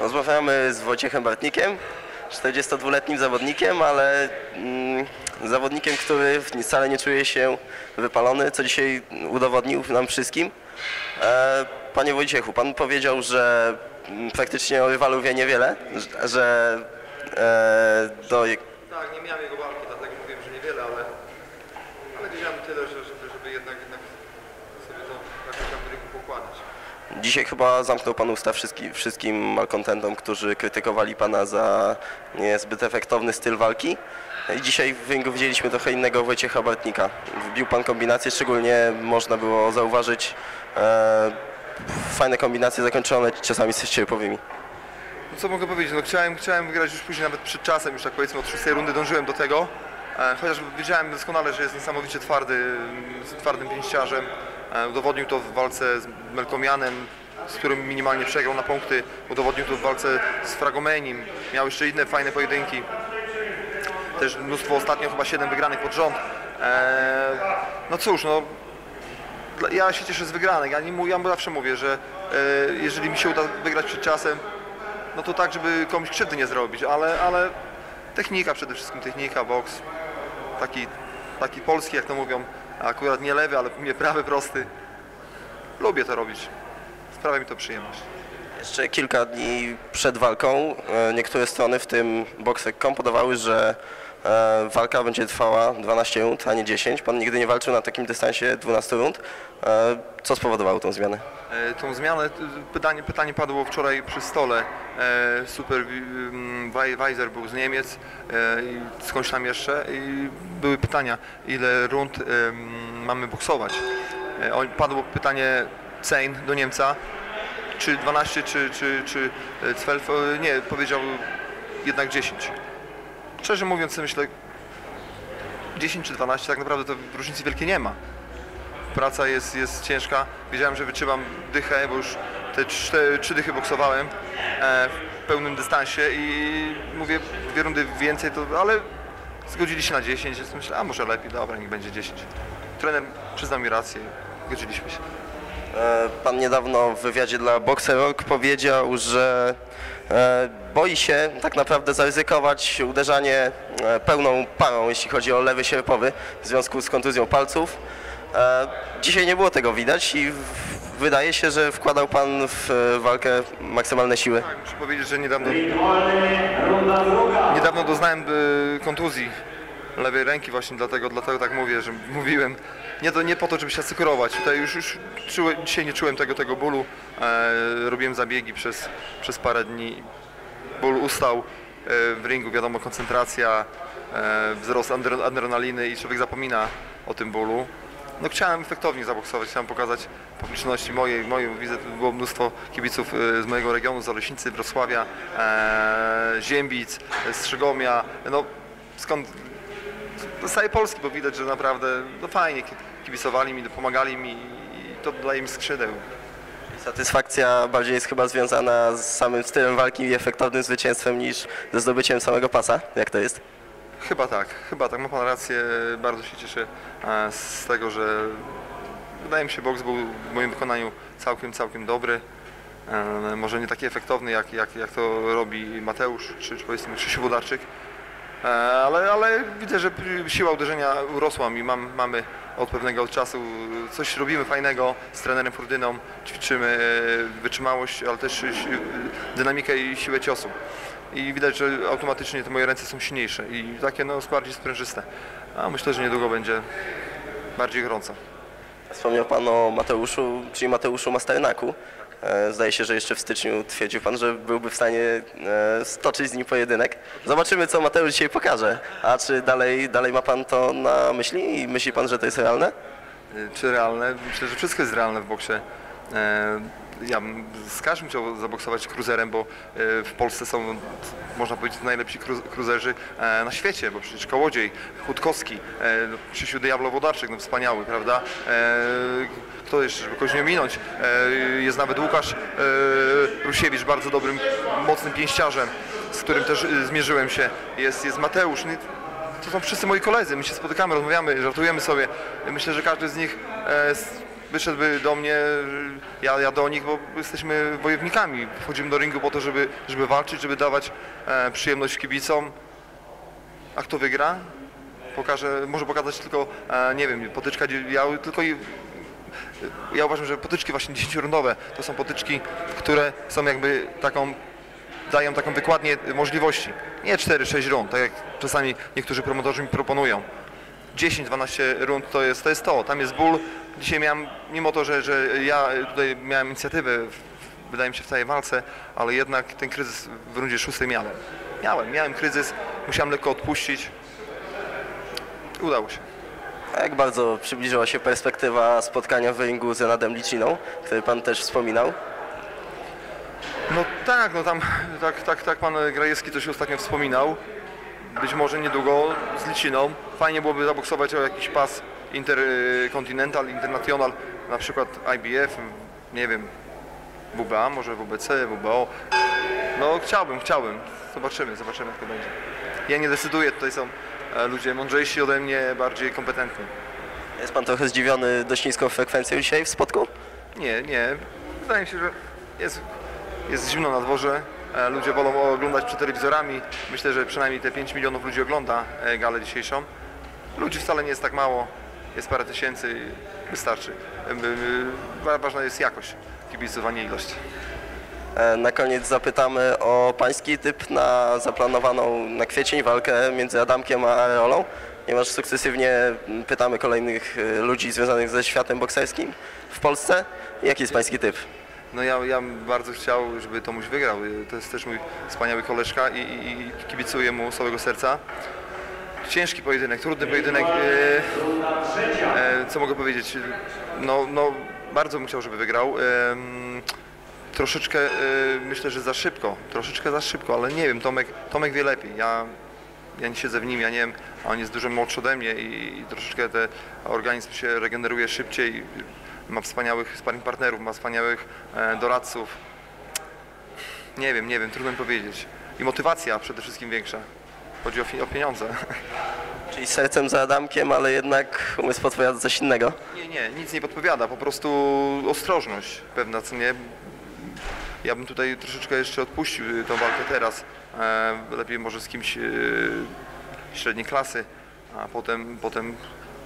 Rozmawiamy z Wojciechem Bartnikiem, 42-letnim zawodnikiem, ale mm, zawodnikiem, który wcale nie czuje się wypalony, co dzisiaj udowodnił nam wszystkim. E, panie Wojciechu, pan powiedział, że mm, praktycznie o rywalu wie niewiele, że- e, do, Tak, nie miałem jego walki, dlatego mówiłem, że niewiele, ale, ale wiedziałem tyle, że, żeby, żeby jednak, jednak sobie to jakoś tam w rynku pokładać. Dzisiaj chyba zamknął Pan usta wszystkim, wszystkim malkontentom, którzy krytykowali Pana za niezbyt efektowny styl walki. I dzisiaj w ringu widzieliśmy trochę innego Wojciecha Bartnika. Wbił Pan kombinacje, szczególnie można było zauważyć e, fajne kombinacje zakończone czasami sierpowymi. No co mogę powiedzieć, no chciałem, chciałem wygrać już później, nawet przed czasem, już tak powiedzmy od szóstej rundy dążyłem do tego. E, chociaż wiedziałem doskonale, że jest niesamowicie twardy, z twardym pięściarzem. E, udowodnił to w walce z Melkomianem, z którym minimalnie przegrał na punkty. Udowodnił to w walce z Fragomenim. Miał jeszcze inne fajne pojedynki. Też mnóstwo, ostatnio chyba 7 wygranych pod rząd. E, no cóż, no ja się cieszę z wygranych. Ja, nie, ja zawsze mówię, że e, jeżeli mi się uda wygrać przed czasem, no to tak, żeby komuś krzywdy nie zrobić, ale, ale technika przede wszystkim, technika, boks, taki, taki polski, jak to mówią, akurat nie lewy, ale nie prawy, prosty. Lubię to robić, sprawia mi to przyjemność. Jeszcze kilka dni przed walką e, niektóre strony, w tym Boxer.com podawały, że e, walka będzie trwała 12 rund, a nie 10. Pan nigdy nie walczył na takim dystansie 12 rund. E, Co spowodowało tą zmianę? E, tą zmianę, t- pytanie, pytanie padło wczoraj przy stole. E, Supervisor był z Niemiec e, i skądś tam jeszcze i były pytania, ile rund mamy boksować. E, Padło pytanie Cein do Niemca, czy 12, czy, czy, czy e, 12, e, nie, powiedział jednak 10. Szczerze mówiąc, myślę, 10 czy 12, tak naprawdę to różnicy wielkiej nie ma praca jest, jest ciężka. Wiedziałem, że wytrzymam dychę, bo już te cztery, trzy dychy boksowałem e, w pełnym dystansie i mówię dwie rundy więcej, to, ale zgodzili się na 10, więc myślę, a może lepiej, dobra, niech będzie 10. Trener przyznał mi rację, zgodziliśmy się. E, Pan niedawno w wywiadzie dla Boxer powiedział, że e, boi się tak naprawdę zaryzykować uderzanie pełną parą, jeśli chodzi o lewy sierpowy w związku z kontuzją palców. E, Dzisiaj nie było tego widać i wydaje się, że wkładał Pan w e, walkę maksymalne siły. Tak, muszę powiedzieć, że niedawno, niedawno doznałem y, kontuzji lewej ręki właśnie, dlatego, dlatego tak mówię, że mówiłem. Nie, to, nie po to, żeby się asykurować. Tutaj już, już czułem, dzisiaj nie czułem tego, tego bólu. E, robiłem zabiegi przez, przez parę dni. Ból ustał e, w ringu, wiadomo, koncentracja, e, wzrost adre- adrenaliny i człowiek zapomina o tym bólu. No chciałem efektownie zaboksować, chciałem pokazać publiczności mojej, mojej widzę, było mnóstwo kibiców e, z mojego regionu, z Oleśnicy, Wrocławia, e, Ziembic, e, Strzegomia, no skąd, z całej Polski, bo widać, że naprawdę no fajnie ki- kibicowali mi, pomagali mi i to daje mi skrzydeł. Satysfakcja bardziej jest chyba związana z samym stylem walki i efektownym zwycięstwem niż ze zdobyciem samego pasa. Jak to jest? Chyba tak, chyba tak, ma Pan rację, bardzo się cieszę e, z tego, że wydaje mi się boks był w moim wykonaniu całkiem, całkiem dobry. E, Może nie taki efektowny jak, jak, jak to robi Mateusz czy, czy powiedzmy Krzysiu Wodarczyk, E, ale, ale widzę, że siła uderzenia urosła mi. Mam, mamy od pewnego czasu coś robimy fajnego z trenerem Furdyną, ćwiczymy wytrzymałość, ale też dynamikę i siłę ciosu. I widać, że automatycznie te moje ręce są silniejsze i takie no, bardziej sprężyste. A myślę, że niedługo będzie bardziej gorąco. Wspomniał Pan o Mateuszu, czyli Mateuszu Masternaku. E, Zdaje się, że jeszcze w styczniu twierdził Pan, że byłby w stanie e, stoczyć z nim pojedynek. Zobaczymy, co Mateusz dzisiaj pokaże. A czy dalej, dalej ma Pan to na myśli i myśli Pan, że to jest realne? Y, Czy realne? Myślę, że wszystko jest realne w boksie. Ja z każdym chciał zaboksować cruzerem, bo e, w Polsce są, można powiedzieć, najlepsi cru- cruzerzy e, na świecie, bo przecież Kołodziej, Chudkowski, e, no, Krzysiu Diablo Wodarczyk, no wspaniały, prawda? Kto jeszcze, żeby kogoś nie ominąć? Jest nawet Łukasz Rusiewicz, bardzo dobrym, mocnym pięściarzem, z którym też zmierzyłem się. Jest, jest Mateusz, no to są wszyscy moi koledzy, my się spotykamy, rozmawiamy, żartujemy sobie. Myślę, że każdy z nich wyszedłby do mnie, ja, ja do nich, bo jesteśmy wojownikami. Wchodzimy do ringu po to, żeby, żeby walczyć, żeby dawać e, przyjemność kibicom. A kto wygra? Pokaże, może pokazać tylko, e, nie wiem, potyczka, ja tylko i ja uważam, że potyczki właśnie 10-rundowe to są potyczki, które są jakby taką, dają taką wykładnię możliwości. Nie 4-6 rund, tak jak czasami niektórzy promotorzy mi proponują. 10-12 rund to jest, to jest to, tam jest ból. Dzisiaj miałem, mimo to, że, że ja tutaj miałem inicjatywę, wydaje mi się, w całej walce, ale jednak ten kryzys w rundzie szóstej miałem. Miałem, miałem kryzys, musiałem lekko odpuścić. Udało się. A Jak bardzo przybliżyła się perspektywa spotkania w ringu z Renadem Liciną, który pan też wspominał? No tak, no tam, tak, tak, tak pan Grajewski coś ostatnio wspominał. Być może niedługo z Liciną. Fajnie byłoby zaboksować o jakiś pas Intercontinental, International, na przykład IBF, nie wiem, WBA, może WBC, WBO. No chciałbym, chciałbym. Zobaczymy, zobaczymy jak to będzie. Ja nie decyduję, tutaj są e, ludzie mądrzejsi ode mnie, bardziej kompetentni. Jest pan trochę zdziwiony dość niską frekwencją dzisiaj w spotku? Nie, nie. Wydaje mi się, że jest, jest zimno na dworze. E, Ludzie wolą oglądać przed telewizorami. Myślę, że przynajmniej te 5 milionów ludzi ogląda e, galę dzisiejszą. Ludzi wcale nie jest tak mało. Jest parę tysięcy wystarczy. E, wa- Ważna jest jakość kibicowania ilość. E, Na koniec zapytamy o pański typ na zaplanowaną na kwiecień walkę między Adamkiem a Areolą, ponieważ sukcesywnie pytamy kolejnych ludzi związanych ze światem bokserskim w Polsce. Jaki jest pański typ? No ja, ja bardzo chciał, żeby Tomuś wygrał. To jest też mój wspaniały koleżka i, i, i kibicuję mu z całego serca. Ciężki pojedynek, trudny pojedynek. E, e, co mogę powiedzieć? No, no, bardzo bym chciał, żeby wygrał. Em, troszeczkę e, myślę, że za szybko, troszeczkę za szybko, ale nie wiem, Tomek, Tomek wie lepiej. Ja, ja nie siedzę w nim, ja nie wiem, a on jest dużo młodszy ode mnie i, i troszeczkę ten organizm się regeneruje szybciej. Ma wspaniałych sparring partnerów, ma wspaniałych e, doradców. Nie wiem, nie wiem, trudno mi powiedzieć. I motywacja przede wszystkim większa. Chodzi o, o pieniądze. Czyli sercem za Adamkiem, ale jednak umysł podpowiada coś innego. Nie, nie, nic nie podpowiada, po prostu ostrożność pewna, co nie. Ja bym tutaj troszeczkę jeszcze odpuścił y, tą walkę teraz. E, lepiej może z kimś y, średniej klasy, a potem, potem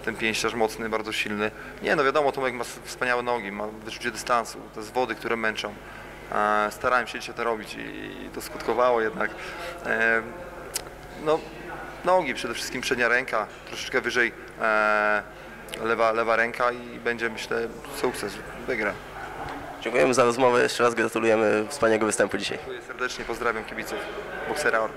ten pięściarz mocny, bardzo silny. Nie, no wiadomo, Tomek ma wspaniałe nogi, ma wyczucie dystansu, to jest wody, które męczą. E, starałem się dzisiaj to robić i, to skutkowało jednak. E, no, nogi, przede wszystkim przednia ręka, troszeczkę wyżej e, lewa, lewa ręka i będzie myślę sukces, wygra. Dziękujemy za rozmowę, jeszcze raz gratulujemy wspaniałego występu dzisiaj. Dziękuję serdecznie, pozdrawiam kibiców Boksera Ork.